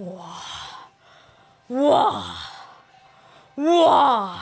Wah. Wah. Wah.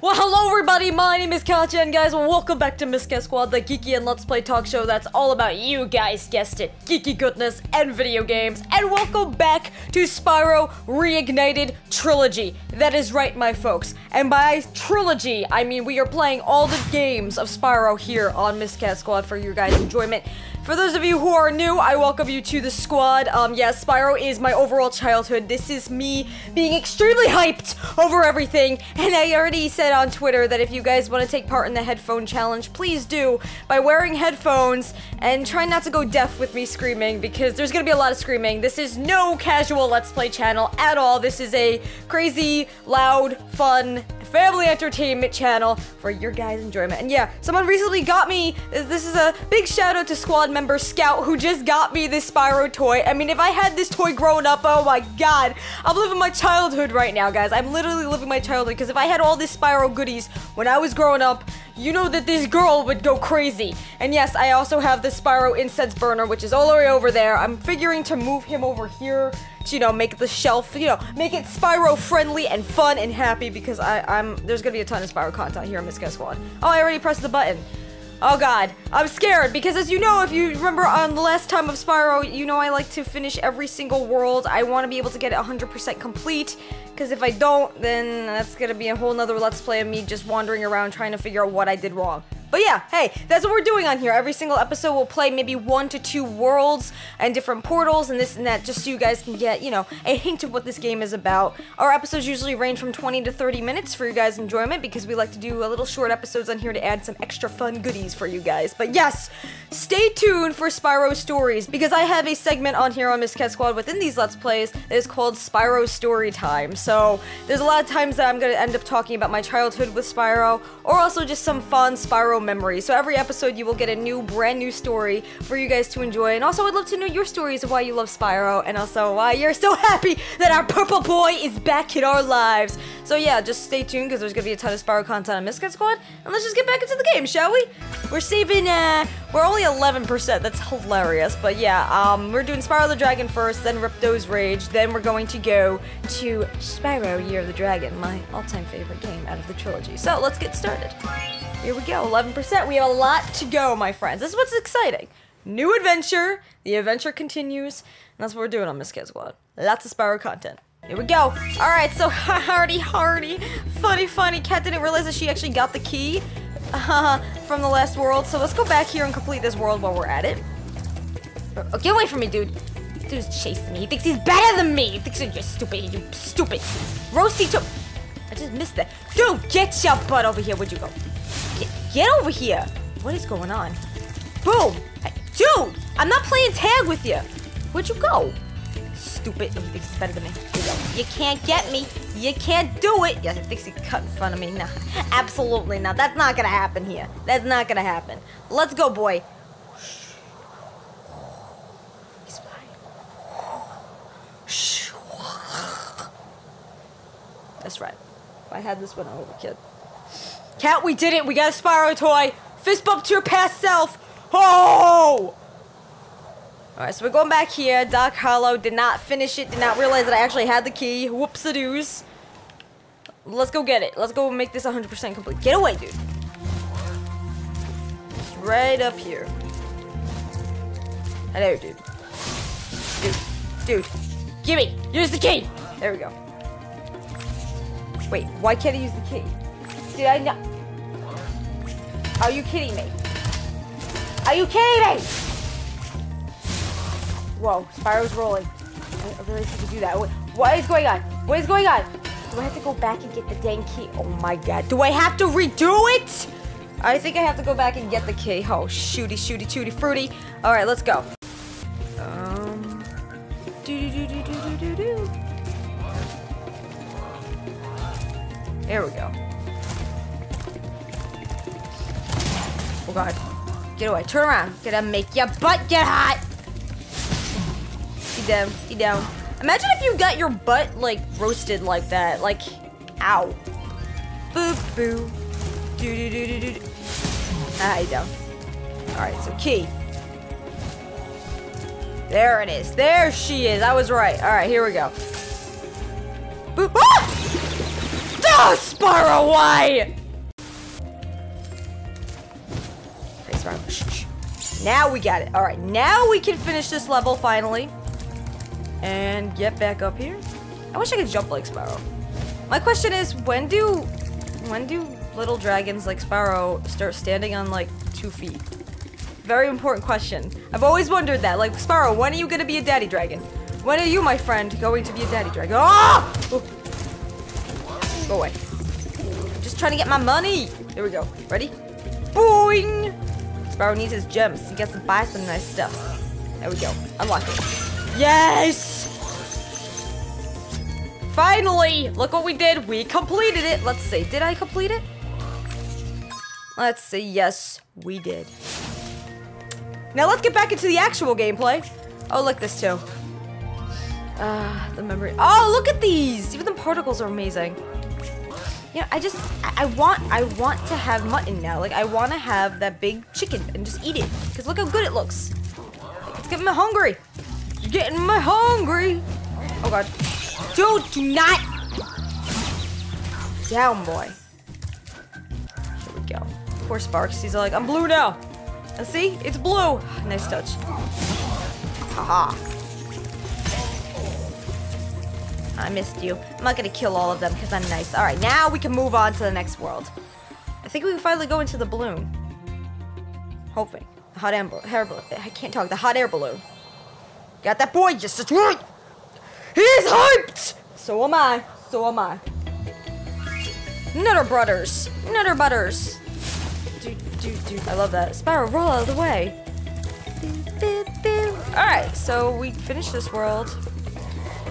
Well, hello everybody, my name is Katya, and guys, welcome back to Miscat Squad, the geeky and let's play talk show that's all about you guys guessed it, geeky goodness and video games, and welcome back to Spyro Reignited Trilogy. That is right, my folks, and by trilogy, I mean we are playing all the games of Spyro here on Miscat Squad for your guys' enjoyment. For those of you who are new, I welcome you to the squad. Um, yes, Spyro is my overall childhood. This is me being extremely hyped over everything. And I already said on Twitter that if you guys want to take part in the headphone challenge, please do by wearing headphones and try not to go deaf with me screaming because there's gonna be a lot of screaming. This is no casual Let's Play channel at all. This is a crazy, loud, fun, family entertainment channel for your guys' enjoyment. And yeah, someone recently got me, this is a big shout out to squad member Scout who just got me this Spyro toy. I mean, if I had this toy growing up, oh my god, I'm living my childhood right now, guys. I'm literally living my childhood because if I had all this Spyro goodies when I was growing up, you know that this girl would go crazy. And yes, I also have the Spyro incense burner, which is all the way over there. I'm figuring to move him over here you know, make the shelf, you know, make it Spyro friendly and fun and happy because I, I'm, there's gonna be a ton of Spyro content here in Miscat Squad. Oh, I already pressed the button. Oh god, I'm scared because as you know, if you remember on the last time of Spyro, you know I like to finish every single world. I want to be able to get it 100% complete because if I don't, then that's gonna be a whole nother let's play of me just wandering around trying to figure out what I did wrong. But yeah, hey, that's what we're doing on here. Every single episode we'll play maybe one to two worlds and different portals and this and that just so you guys can get, you know, a hint of what this game is about. Our episodes usually range from 20 to 30 minutes for you guys' enjoyment because we like to do a little short episodes on here to add some extra fun goodies for you guys. But yes, stay tuned for Spyro Stories because I have a segment on here on Miscat Squad within these Let's Plays that is called Spyro Story Time. So there's a lot of times that I'm going to end up talking about my childhood with Spyro or also just some fun Spyro memories. So every episode you will get a new, brand new story for you guys to enjoy. And also I'd love to know your stories of why you love Spyro and also why you're so happy that our purple boy is back in our lives. So yeah, just stay tuned because there's gonna be a ton of Spyro content on Miscat Squad. And let's just get back into the game, shall we? We're saving, uh, we're only 11%. That's hilarious. But yeah, um, we're doing Spyro the Dragon first, then Ripto's Rage. Then we're going to go to Spyro Year of the Dragon, my all-time favorite game out of the trilogy. So let's get started. Here we go, 11%. We have a lot to go, my friends. This is what's exciting. New adventure. The adventure continues. And that's what we're doing on Miscat Squad. Lots of Spyro content. Here we go. All right, so hardy, hardy, funny, funny. Cat didn't realize that she actually got the key uh, from the last world. So let's go back here and complete this world while we're at it. Oh, get away from me, dude. Dude's chasing me. He thinks he's better than me. He thinks you're stupid. You stupid. Roasty to. I just missed that. Dude, get your butt over here. Where'd you go? Get, over here. What is going on? Boom. Dude, I'm not playing tag with you. Where'd you go? Stupid. Oh, he thinks he's better than me. Here you go. You can't get me. You can't do it. Yeah, he thinks he cut in front of me. Nah, absolutely not. That's not gonna happen here. That's not gonna happen. Let's go, boy. He's fine. That's right. If I had this when I was a kid. Cat, we did it. We got a Spyro toy. Fist bump to your past self. Oh! Alright, so we're going back here. Doc Hollow did not finish it, did not realize that I actually had the key. Whoops a doos. Let's go get it. Let's go make this 100% complete. Get away, dude. It's right up here. Hello, dude. Dude. Dude. Gimme! Use the key! There we go. Wait, why can't I use the key? Did I not? Are you kidding me? Are you kidding me? Whoa, Spyro's rolling. I really he could do that. What is going on? What is going on? Do I have to go back and get the dang key? Oh my god. Do I have to redo it? I think I have to go back and get the key. Oh, shooty, shooty, tooty, fruity. Alright, let's go. Um. Do do do do do do do. There we go. God. Get away. Turn around. Gonna make your butt get hot. Get down. Get down. Imagine if you got your butt, like, roasted like that. Like, ow. Boo boo. Do do do do do. Ah, you down. Alright, so key. There it is. There she is. I was right. All right, here we go. Boop. Ah! Ah, Spyro, why? Now we got it. All right, now we can finish this level finally. And get back up here. I wish I could jump like Spyro. My question is, when do, when do little dragons like Spyro start standing on like two feet? Very important question. I've always wondered that. Like, Spyro, when are you gonna be a daddy dragon? When are you, my friend, going to be a daddy dragon? Oh! Go away. I'm just trying to get my money. There we go. Ready? Boing! Spyro needs his gems. He gets to buy some nice stuff. There we go. Unlock it. Yes! Finally! Look what we did. We completed it. Let's see. Did I complete it? Let's see. Yes, we did. Now let's get back into the actual gameplay. Oh, look this too. Ah, uh, the memory. Oh, look at these! Even the particles are amazing. You know, I just, I, want, I want to have mutton now. Like, I want to have that big chicken and just eat it. Because look how good it looks. It's getting me hungry. You're getting me hungry. Oh, God. Dude, do not. Down, boy. Here we go. Poor Sparx. He's like, I'm blue now. And see? It's blue. Ah, nice touch. Haha. I missed you. I'm not gonna kill all of them because I'm nice. Alright, now we can move on to the next world. I think we can finally go into the balloon. Hoping. The hot air, balloon. I can't talk. The hot air balloon. Got that boy just right. He's hyped! So am I. So am I. Nutter Brothers. Nutter Butters. Dude, dude, dude. I love that. Spyro, roll out of the way. Alright, so we finished this world.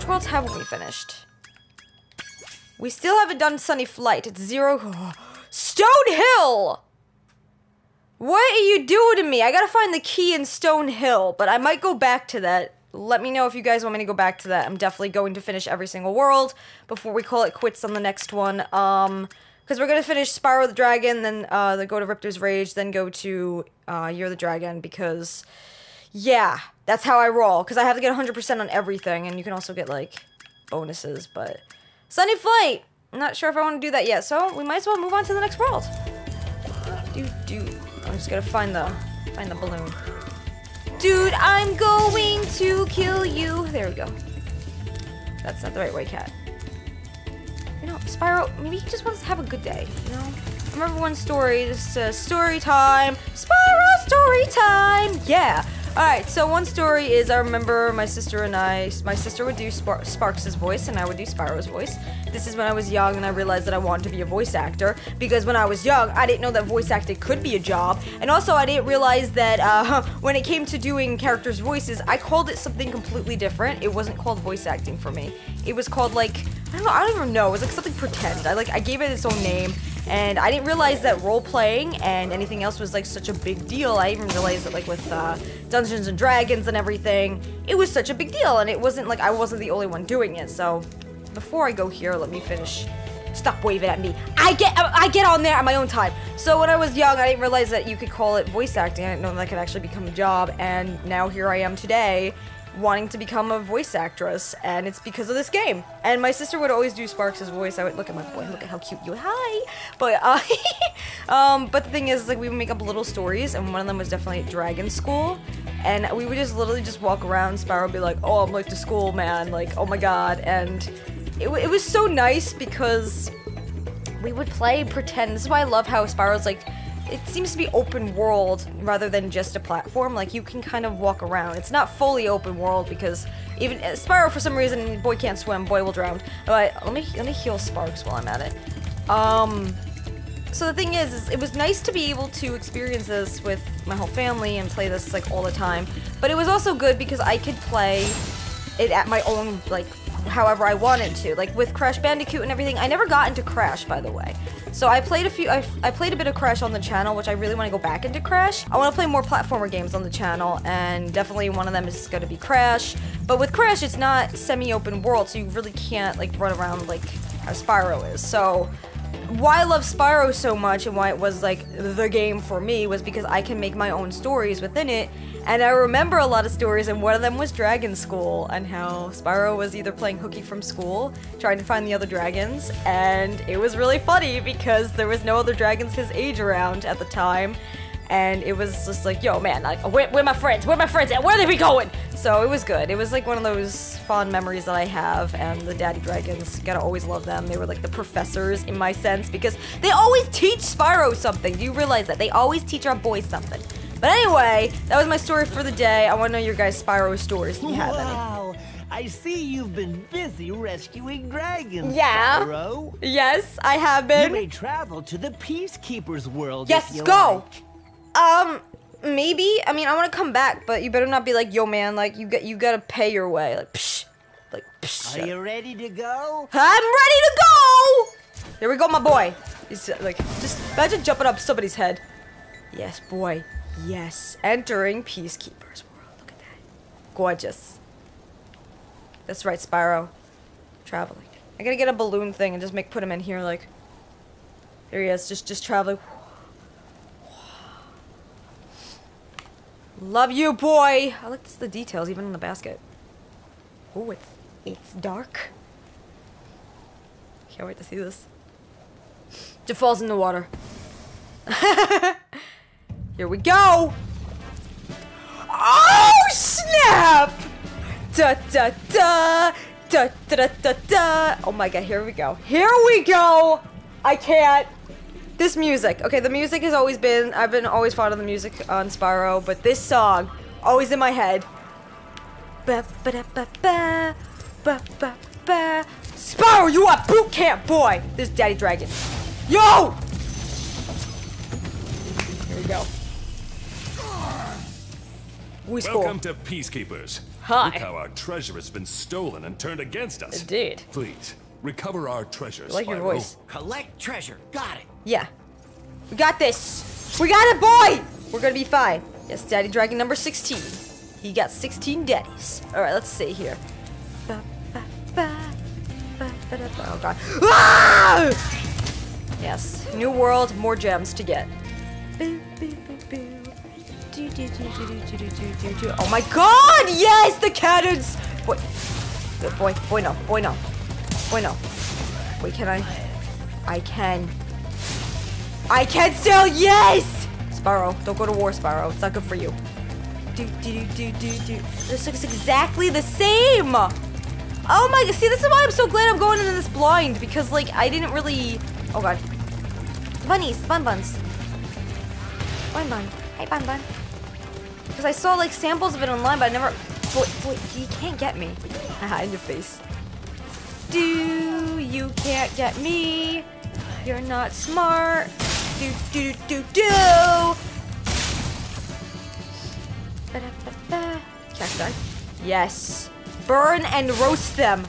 Which worlds haven't we finished? We still haven't done Sunny Flight. It's zero. Stone Hill! What are you doing to me? I gotta find the key in Stone Hill, but I might go back to that. Let me know if you guys want me to go back to that. I'm definitely going to finish every single world before we call it quits on the next one. Um, because we're gonna finish Spyro the Dragon, then uh, then go to Ripto's Rage, then go to uh, Year the Dragon, because, yeah, that's how I roll, because I have to get 100% on everything, and you can also get, like, bonuses, but... Sunny Flight! I'm not sure if I want to do that yet, so we might as well move on to the next world. Dude, dude. I'm just gonna find the, find the balloon. Dude, I'm going to kill you. There we go. That's not the right way, cat. You know, Spyro, maybe he just wants to have a good day, you know? Remember one story, just uh, story time. Spyro story time! Yeah! Alright, so one story is I remember my sister and I, my sister would do Spar Sparx' voice and I would do Spyro's voice. This is when I was young and I realized that I wanted to be a voice actor because when I was young, I didn't know that voice acting could be a job. And also, I didn't realize that uh, when it came to doing characters' voices, I called it something completely different. It wasn't called voice acting for me. It was called like, I don't know, I don't even know. It was like something pretend. I like, I gave it its own name and I didn't realize that role playing and anything else was like such a big deal. I even realized that like with uh, Dungeons and Dragons and everything, it was such a big deal, and it wasn't like I wasn't the only one doing it. So before I go here, let me finish. Stop waving at me. I get I get on there at my own time. So when I was young, I didn't realize that you could call it voice acting. I didn't know that could actually become a job, and now here I am today wanting to become a voice actress, and it's because of this game. And my sister would always do Sparx' voice. I would look at my boy, look at how cute you. Hi, but uh, um, but the thing is, like we would make up little stories, and one of them was definitely Dragon School, and we would just literally just walk around. Spyro would be like, "Oh, I'm late to school, man!" Like, "Oh my god!" And it, it was so nice because we would play pretend. This is why I love how Spyro's like it seems to be open world rather than just a platform. Like you can kind of walk around. It's not fully open world because even uh, Spyro for some reason boy can't swim, boy will drown. But let me let me heal Sparx while I'm at it. Um so the thing is, is it was nice to be able to experience this with my whole family and play this like all the time. But it was also good because I could play it at my own like however I wanted to. Like with Crash Bandicoot and everything, I never got into Crash, by the way. So I played a few, I, I played a bit of Crash on the channel, which I really want to go back into Crash. I want to play more platformer games on the channel, and definitely one of them is going to be Crash. But with Crash, it's not semi-open world, so you really can't like run around like how Spyro is. So why I love Spyro so much and why it was like the game for me was because I can make my own stories within it. And I remember a lot of stories, and one of them was Dragon School, and how Spyro was either playing hooky from school, trying to find the other dragons, and it was really funny because there was no other dragons his age around at the time, and it was just like, yo, man, like, where, where my friends? Where my friends at? Where are they be going? So it was good. It was like one of those fond memories that I have, and the Daddy Dragons, gotta always love them. They were like the professors in my sense because they always teach Spyro something. Do you realize that? They always teach our boys something. But anyway, that was my story for the day. I want to know your guys' Spyro stories if you have any. Wow, I see you've been busy rescuing dragons. Yeah. Spyro. Yes, I have been. You may travel to the Peacekeepers world. Yes, go. like. Um, maybe. I mean, I want to come back, but you better not be like, yo, man. Like, you got you gotta pay your way. Like, psh, like, psh. Are you ready to go? I'm ready to go. There we go, my boy. He's like, just imagine jumping up somebody's head. Yes, boy. Yes, entering Peacekeepers world. Look at that. Gorgeous. That's right, Spyro. Traveling. I gotta get a balloon thing and just make put him in here. Like, there he is, just just traveling. Love you, boy. I like this, the details, even in the basket. Oh, it's it's dark. Can't wait to see this. It falls in the water. Here we go. Oh snap! Da da da da da da da. Oh my god! Here we go. Here we go. I can't. This music. Okay, the music has always been. I've been always fond of the music on Spyro, but this song always in my head. Ba ba da ba ba ba ba ba. Spyro, you at boot camp, boy. This is Daddy Dragon. Yo. Here we go. We score. Welcome to Peacekeepers. Hi. Look how our treasure has been stolen and turned against us. Indeed. Please, recover our treasure, I like your voice. Collect treasure. Got it. Yeah. We got this. We got it, boy! We're gonna be fine. Yes, Daddy Dragon number 16. He got 16 daddies. Alright, let's see here. Ba, ba, ba, ba, ba, da, ba. Oh god. Ah! Yes. New world, more gems to get. Boo, boo, boo, boo. Oh my god! Yes! The cannons! Boy. Good boy. Boy no. Boy no. Boy no. Wait, can I? I can. I can still! Yes! Sparrow, don't go to war, Sparrow. It's not good for you. Do, do, do, do, do. This looks exactly the same! Oh my, see, this is why I'm so glad I'm going into this blind, because, like, I didn't really... Oh god. Bunnies, bun buns. Bun bun. Hey, bun bun. Because I saw, like, samples of it online, but I never... Boy, boy, you can't get me. Haha, in your face. Do, you can't get me. You're not smart. Do, do, do, do. Ba-da-ba-ba. Cacti. Yes. Burn and roast them.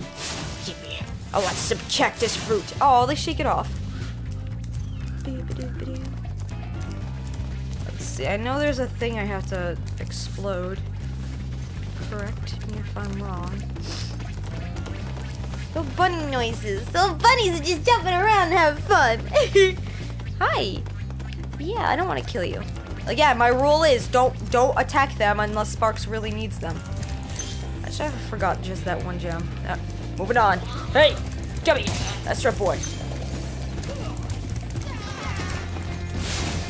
Yippee. I want some cactus fruit. Oh, they shake it off. Boo-ba-doo-ba-doo. Let's see. I know there's a thing I have to explode. Correct me if I'm wrong. Little bunny noises. Little bunnies are just jumping around and having fun. Hi. Yeah, I don't want to kill you. Yeah, my rule is don't don't attack them unless Sparx really needs them. I should have forgot just that one gem. Uh, moving on. Hey, come here. That's right, boy.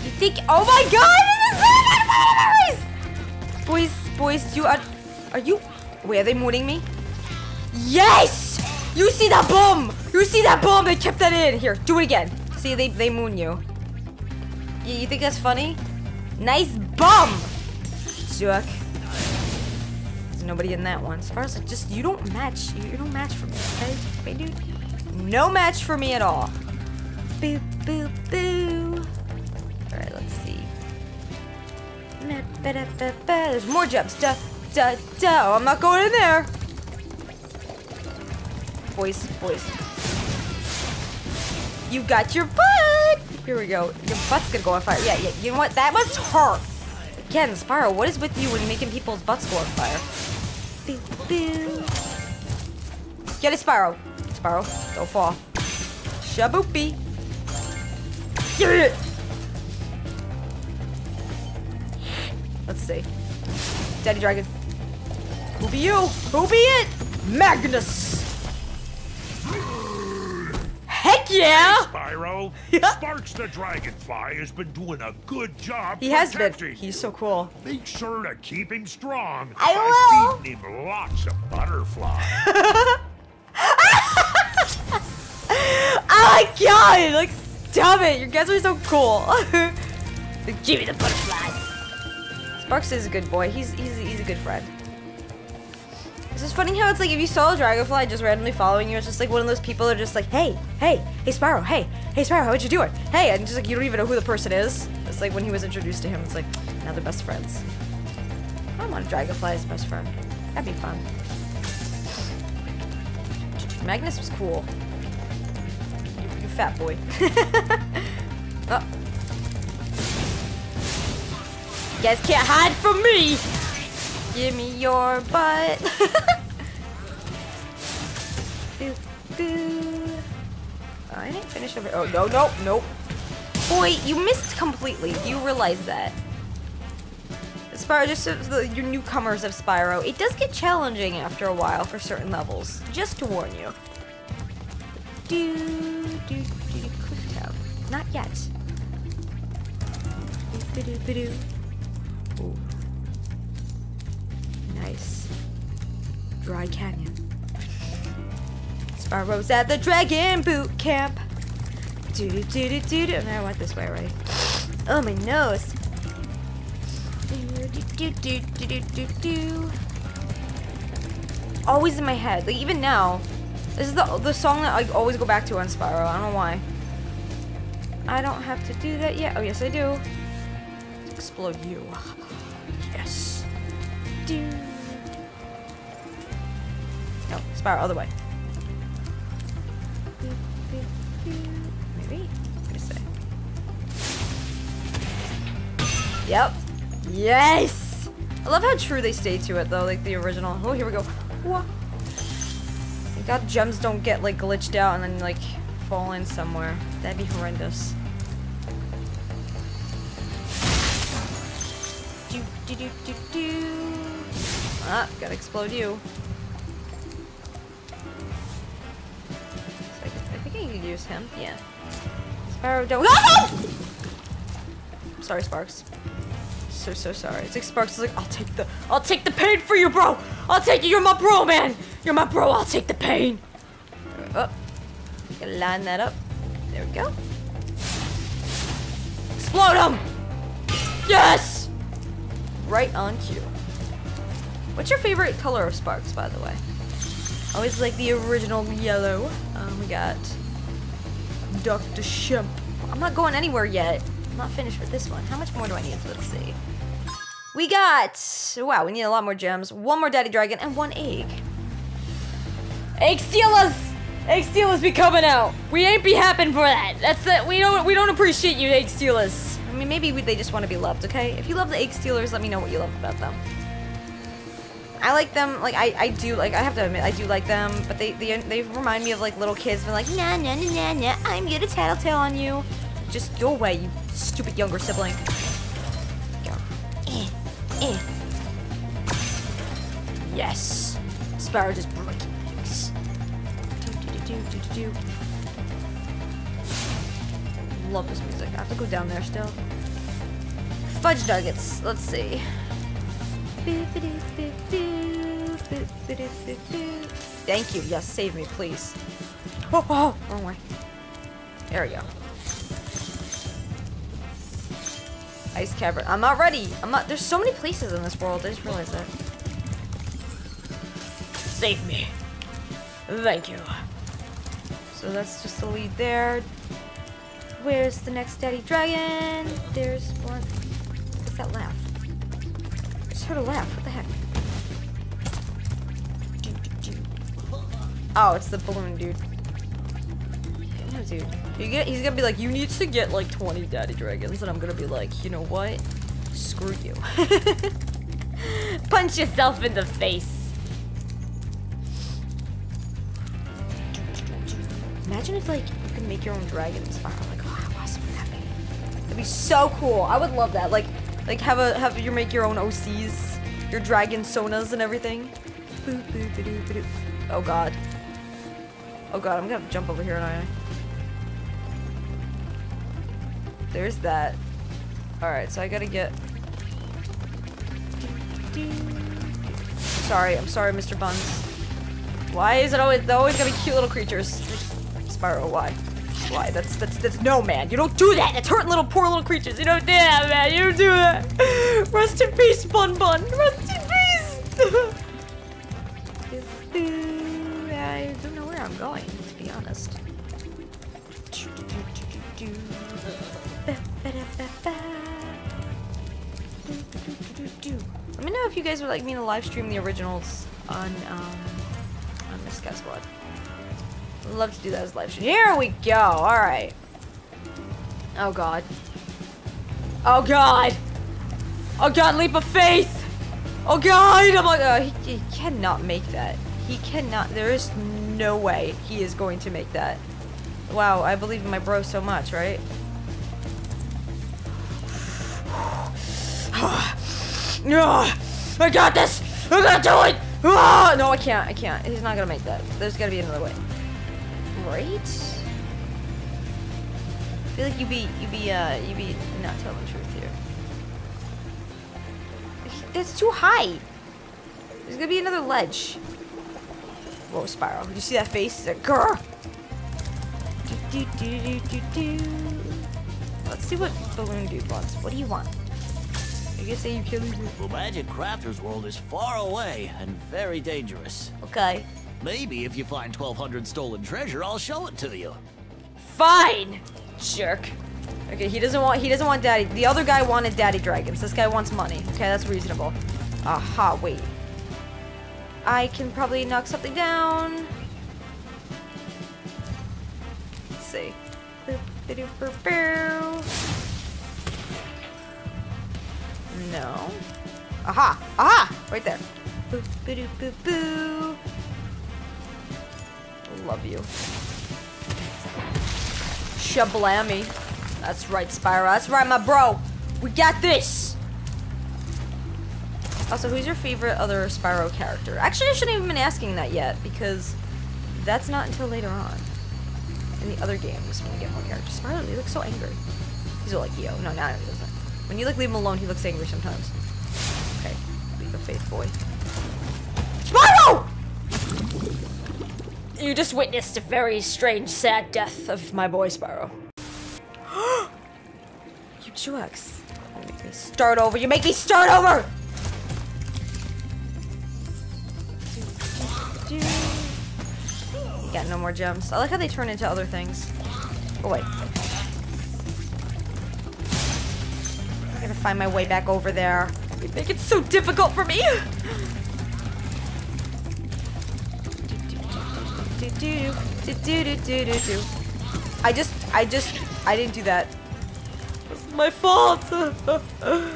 You think? Oh my God! Nice! Boys, boys, you are. Are you? Wait, are they mooning me? Yes! You see that bomb! You see that bomb? They kept that in. Here, do it again. See, they they moon you. You, you think that's funny? Nice bum! Jerk. There's nobody in that one. As far as like, just you don't match. You, you don't match for me, okay? Hey, dude. No match for me at all. Boo, boo, boo. All right, let's see. There's more jumps. Da, da, da. Oh, I'm not going in there. Boys, boys. You got your butt! Here we go. Your butt's gonna go on fire. Yeah, yeah. You know what? That must hurt. Again, Spyro, what is with you when making people's butts go on fire? Boo, boo. Get it, Spyro. Spyro, don't fall. Shaboopy. Me it! See. Daddy Dragon. Who be you? Who be it? Magnus! Heck yeah! Spyro, Yeah. Sparx the Dragonfly has been doing a good job He has been. He's so cool. Make sure to keep him strong I by will. feeding him lots of butterflies. Oh my god! Like, stop it! You guys are so cool. Give me the butterflies. Sparx is a good boy. He's he's he's a good friend. It's just funny how it's like if you saw a dragonfly just randomly following you, it's just like one of those people that are just like, hey, hey, hey Spyro, hey, hey Spyro, what you doing? Hey, and just like you don't even know who the person is. It's like when he was introduced to him, it's like now they're best friends. I want a dragonfly as best friend. That'd be fun. Magnus was cool. You, you fat boy. oh. Guys can't hide from me! Give me your butt. boo, boo. Oh, I didn't finish over. Oh, no, no, nope. Boy, you missed completely. You realize that? Spyro, just the, your newcomers of Spyro, it does get challenging after a while for certain levels. Just to warn you. Do, do, do, do, cliff town. Not yet. Do, do, do, do. Nice. Dry Canyon. Spyro's at the Dragon Boot Camp. Do do do do do do. No, I went this way, right? Oh, my nose. Do do do do do do do do. Always in my head. Like even now, this is the the song that I always go back to on Spyro. I don't know why. I don't have to do that yet. Oh yes, I do. Explode you. Yes. Do. Spyro, other way. Yep. Yes. I love how true they stay to it though, like the original. Oh, here we go. Thank God gems don't get like glitched out and then like fall in somewhere. That'd be horrendous. Do do do do do. Ah, gotta explode you. Use him. Yeah. Sparrow don't. Ah! Sorry, Sparx. So so sorry. It's like Sparx is like, I'll take the, I'll take the pain for you, bro. I'll take you. You're my bro, man. You're my bro. I'll take the pain. Oh, gotta line that up. There we go. Explode him. Yes. Right on cue. What's your favorite color of Sparx, by the way? Always like the original yellow. Um, we got Dr. Shemp. I'm not going anywhere yet. I'm not finished with this one. How much more do I need? Let's see. We got, wow, we need a lot more gems. One more Daddy Dragon and one egg. Egg stealers! Egg stealers be coming out. We ain't be happy for that. That's it. We don't, we don't appreciate you, egg stealers. I mean, maybe they just want to be loved, okay? If you love the egg stealers, let me know what you love about them. I like them, like, I, I do, like, I have to admit, I do like them, but they, they, they remind me of, like, little kids being like, nah, nah, nah, nah, nah, I'm gonna tattletale on you. Just go away, you stupid younger sibling. Go. Eh, eh. Yes. Sparrow just breaking things. Do, do, do, do, do, do. Love this music. I have to go down there still. Fudge nuggets. Let's see. Thank you. Yes, save me, please. Oh, oh, wrong way. There we go. Ice cavern. I'm not ready. I'm not. There's so many places in this world. I just realized that. Save me. Thank you. So that's just the lead there. Where's the next daddy dragon? There's one. What's that laugh? Just heard a laugh. What the heck? Oh, it's the balloon dude. Yeah, dude. You get, he's gonna be like, you need to get like 20 daddy dragons, and I'm gonna be like, you know what? Screw you. Punch yourself in the face. Imagine if like you could make your own dragons. spiral. Like, oh, how awesome would that be? That'd be so cool. I would love that. Like, like have a have you make your own OCs, your dragon sonas and everything. Oh god. Oh god, I'm gonna jump over here and I. There's that. Alright, so I gotta get. Sorry, I'm sorry, Mr. Buns. Why is it always they're always gonna be cute little creatures? Spyro, why? Why? That's that's that's no man. You don't do that. That's hurting little poor little creatures. You don't do that, man. You don't do that. Rest in peace, Bun Bun. Rest in peace. I don't know where I'm going, to be honest. Let me know if you guys would like me to live stream the originals on um on this guy squad. I'd love to do that as live stream. Here we go. All right. Oh god. Oh god. Oh god, leap of faith. Oh god. I'm like, uh, he, he cannot make that. He cannot. There is no way he is going to make that. Wow, I believe in my bro so much, right? No, I got this. I gotta do it. Ah! No, I can't. I can't. He's not gonna make that. There's gotta be another way. Right? I feel like you be you be uh you be not telling the truth here. That's too high. There's gonna be another ledge. Whoa, Spyro. Did you see that face? He's like, grr. Do, do, do, do, do, do. Let's see what Balloon Dude wants. What do you want? I guess say you kill me. The Magic Crafter's world is far away and very dangerous. Okay. Maybe if you find 1200 stolen treasure, I'll show it to you. Fine. Jerk. Okay, he doesn't want he doesn't want daddy. The other guy wanted daddy dragons. This guy wants money. Okay, that's reasonable. Aha, wait. I can probably knock something down. Let's see. Boop, boop. No. Aha! Aha! Right there. Boop, boop, boo. Love you. Shablammy. That's right, Spyro. That's right, my bro. We got this. Also, who's your favorite other Spyro character? Actually, I shouldn't even been asking that yet because that's not until later on in the other games when you get more characters. Spyro, he looks so angry. He's all like, yo, no, now he doesn't. When you like leave him alone, he looks angry sometimes. Okay, leave a faith boy. Spyro! You just witnessed a very strange, sad death of my boy Spyro. you jerks. You make me start over. You make me start over! You got no more gems. I like how they turn into other things. Oh, wait. I gotta find my way back over there. You make it so difficult for me! I just, I just, I didn't do that. It's my fault.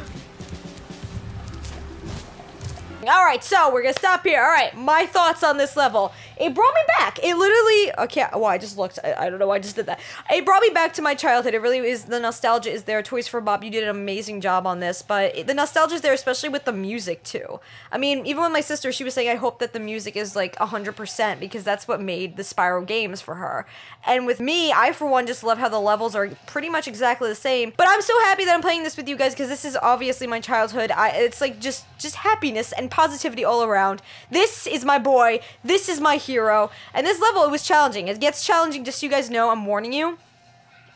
All right, so we're gonna stop here. All right, my thoughts on this level. It brought me back. It literally, okay, well, I just looked. I, I don't know why I just did that. It brought me back to my childhood. It really is, the nostalgia is there. Toys for Bob, you did an amazing job on this, but it, the nostalgia is there, especially with the music, too. I mean, even with my sister, she was saying, I hope that the music is like 100% because that's what made the Spyro games for her. And with me, I, for one, just love how the levels are pretty much exactly the same. But I'm so happy that I'm playing this with you guys because this is obviously my childhood. I, it's like just, just happiness and positivity all around. This is my boy. This is my hero. And this level, it was challenging. It gets challenging, just so you guys know, I'm warning you.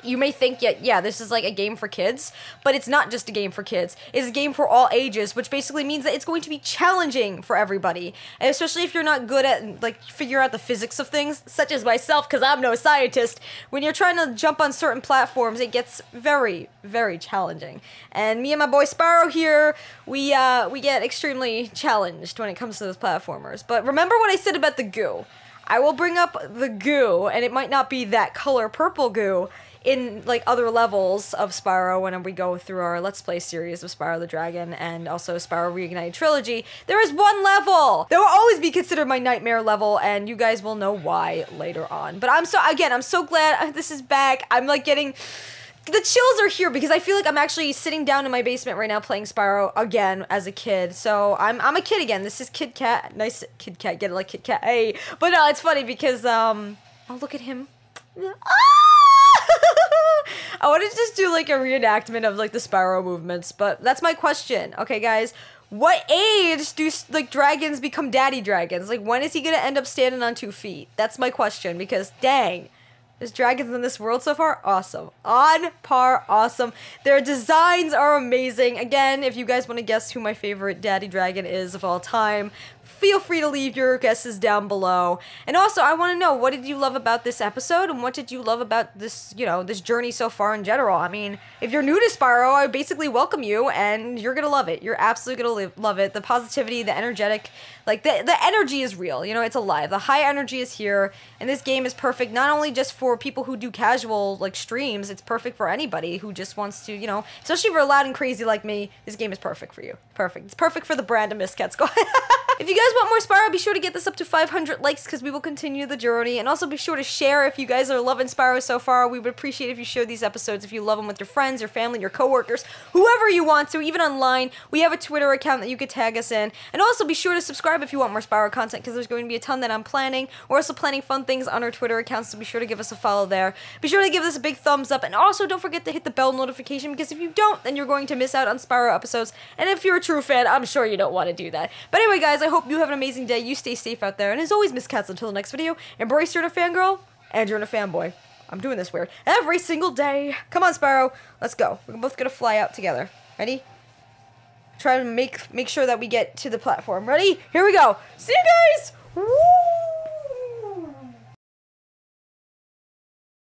You may think, yeah, yeah, this is like a game for kids, but it's not just a game for kids. It's a game for all ages, which basically means that it's going to be challenging for everybody, and especially if you're not good at like figure out the physics of things, such as myself, because I'm no scientist. When you're trying to jump on certain platforms, it gets very, very challenging. And me and my boy Spyro here, we uh, we get extremely challenged when it comes to those platformers. But remember what I said about the goo. I will bring up the goo, and it might not be that color purple goo in like other levels of Spyro when we go through our Let's Play series of Spyro the Dragon and also Spyro Reignited Trilogy. There is one level that will always be considered my nightmare level, and you guys will know why later on. But I'm so again, I'm so glad this is back. I'm like getting the chills are here because I feel like I'm actually sitting down in my basement right now playing Spyro again as a kid. So I'm I'm a kid again. This is Kid Cat. Nice Kid Cat. Get it like Kid Cat. Hey, but no, it's funny because um, oh look at him. Ah! I want to just do like a reenactment of like the spiral movements, but that's my question. Okay, guys. What age do like dragons become daddy dragons? Like when is he gonna end up standing on two feet? That's my question because dang. There's dragons in this world so far. Awesome. On par. Awesome. Their designs are amazing. Again, if you guys want to guess who my favorite daddy dragon is of all time, feel free to leave your guesses down below. And also, I want to know what did you love about this episode and what did you love about this, you know, this journey so far in general. I mean, if you're new to Spyro, I basically welcome you and you're going to love it. You're absolutely going to love it. The positivity, the energetic, like the the energy is real. You know, it's alive. The high energy is here and this game is perfect not only just for people who do casual like streams, it's perfect for anybody who just wants to, you know, especially if you're loud and crazy like me, this game is perfect for you. Perfect. It's perfect for the brand of Miscat Squad. if you guys want more Spyro, be sure to get this up to 500 likes because we will continue the journey. And also be sure to share if you guys are loving Spyro so far. We would appreciate if you share these episodes if you love them with your friends, your family, your coworkers, whoever you want to, even online. We have a Twitter account that you could tag us in. And also be sure to subscribe if you want more Spyro content because there's going to be a ton that I'm planning. We're also planning fun things on our Twitter accounts, so be sure to give us a follow there. Be sure to give us a big thumbs up. And also don't forget to hit the bell notification because if you don't, then you're going to miss out on Spyro episodes. And if you're a true fan, I'm sure you don't want to do that. But anyway, guys, I hope you have an amazing day. You stay safe out there. And as always, Miss Cats, until the next video, embrace you're a fangirl and you're a fanboy. I'm doing this weird. Every single day. Come on, Spyro. Let's go. We're both gonna fly out together. Ready? Try to make make sure that we get to the platform. Ready? Here we go. See you guys! Woo!